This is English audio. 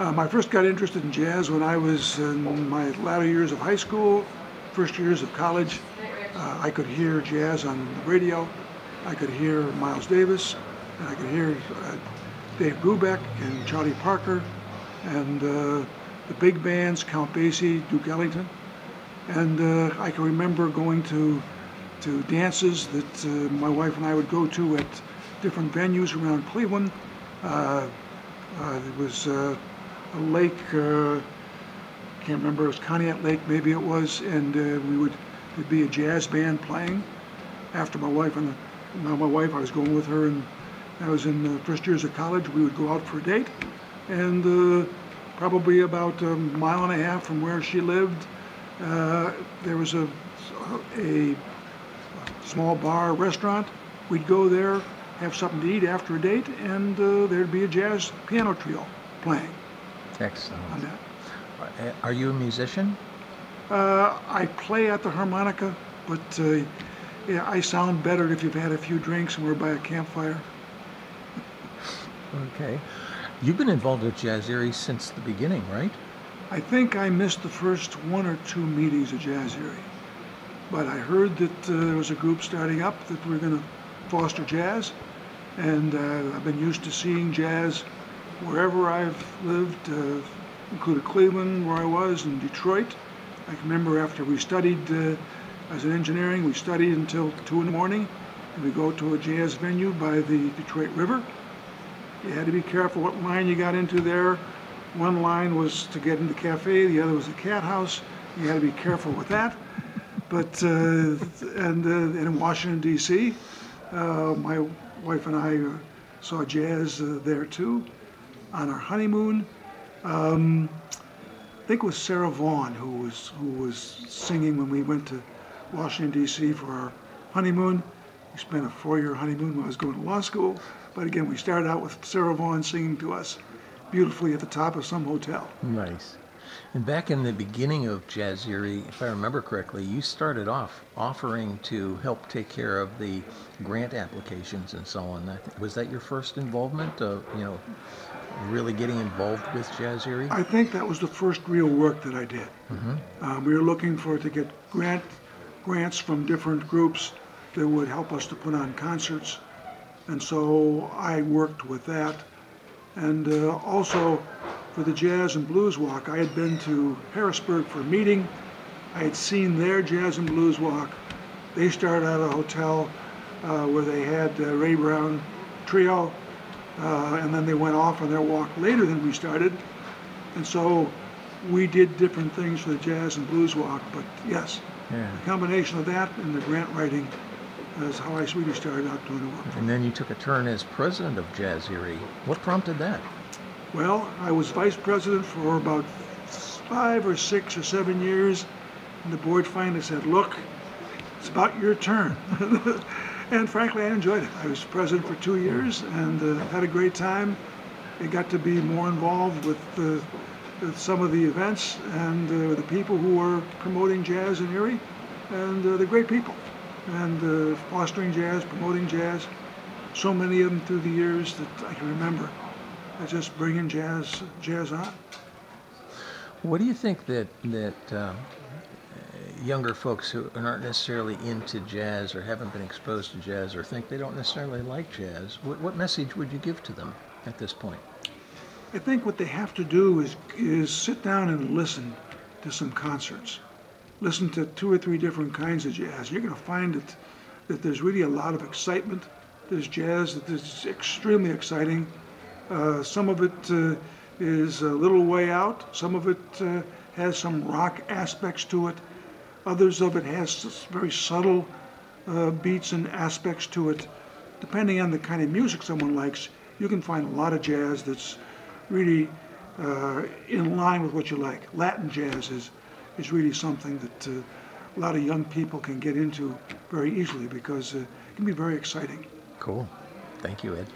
Um, I first got interested in jazz when I was in my latter years of high school, first years of college. Uh, I could hear jazz on the radio. I could hear Miles Davis, and I could hear uh, Dave Brubeck and Charlie Parker, and uh, the big bands, Count Basie, Duke Ellington. And uh, I can remember going to to dances that uh, my wife and I would go to at different venues around Cleveland. Uh, there was a lake, uh, can't remember, it was Conneaut Lake, maybe it was, and uh, we would, there'd be a jazz band playing after my wife and now my wife, I was going with her, and I was in the first years of college. We would go out for a date, and uh, probably about a mile and a half from where she lived, uh, there was a, a small bar restaurant. We'd go there, have something to eat after a date, and uh, there'd be a jazz piano trio playing Excellent. Uh, Are you a musician? Uh, I play at the harmonica, but uh, yeah, I sound better if you've had a few drinks and we're by a campfire. Okay. You've been involved with Jazz Erie since the beginning, right? I think I missed the first one or two meetings of Jazz Erie, but I heard that uh, there was a group starting up that we're going to foster jazz, and uh, I've been used to seeing jazz wherever I've lived, uh, including Cleveland, where I was, and Detroit. I can remember after we studied uh, as an engineering, we studied until two in the morning, and we go to a jazz venue by the Detroit River. You had to be careful what line you got into there. One line was to get into the cafe, the other was the cat house. You had to be careful with that. But, uh, and, uh, and in Washington, D.C., uh, my wife and I uh, saw jazz there too on our honeymoon. Um, I think it was Sarah Vaughan who was, who was singing when we went to Washington, D.C. for our honeymoon. We spent a four year honeymoon when I was going to law school. But again, we started out with Sarah Vaughan singing to us beautifully at the top of some hotel. Nice. And back in the beginning of Jazz Erie, if I remember correctly, you started off offering to help take care of the grant applications and so on. Was that your first involvement of, you know, really getting involved with Jazz Erie? I think that was the first real work that I did. Uh, we were looking for to get grant grants from different groups that would help us to put on concerts, and so I worked with that. And uh, also for the Jazz and Blues Walk, I had been to Harrisburg for a meeting. I had seen their Jazz and Blues Walk. They started at a hotel uh, where they had uh, Ray Brown Trio, uh, and then they went off on their walk later than we started. And so we did different things for the Jazz and Blues Walk, but yes, Yeah. the combination of that and the grant writing is how I really started out doing the work. And then you took a turn as president of Jazz Erie. What prompted that? Well, I was vice president for about five or six or seven years, and the board finally said, look, it's about your turn. and frankly, I enjoyed it. I was president for two years and uh, had a great time. I got to be more involved with, uh, with some of the events and uh, the people who were promoting jazz in Erie, and uh, the great people, and uh, fostering jazz, promoting jazz. So many of them through the years that I can remember just bringing jazz, jazz on. What do you think that that um, younger folks who aren't necessarily into jazz or haven't been exposed to jazz or think they don't necessarily like jazz, what, what message would you give to them at this point? I think what they have to do is is sit down and listen to some concerts. Listen to two or three different kinds of jazz. You're going to find that that there's really a lot of excitement. There's jazz that is extremely exciting. Uh, some of it uh, is a little way out. Some of it uh, has some rock aspects to it. Others of it has very subtle uh, beats and aspects to it. Depending on the kind of music someone likes, you can find a lot of jazz that's really uh, in line with what you like. Latin jazz is, is really something that uh, a lot of young people can get into very easily because uh, it can be very exciting. Cool. Thank you, Ed.